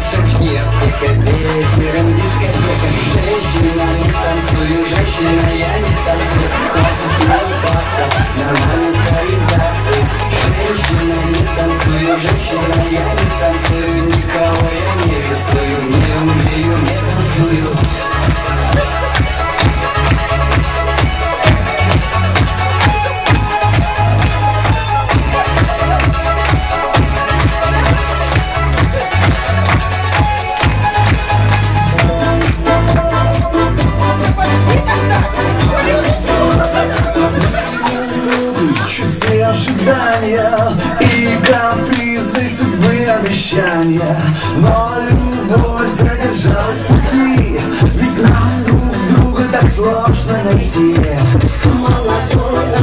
дискотека Вечером дискотека Женщина, не танцую, женщина, я не танцую Хватит улыбаться, нормально соедаться Женщина, не танцую, женщина, я не ожидания. И капризной судьбы обещания. Но любовь задержалась в пути Ведь нам друг друга так сложно найти. Молодой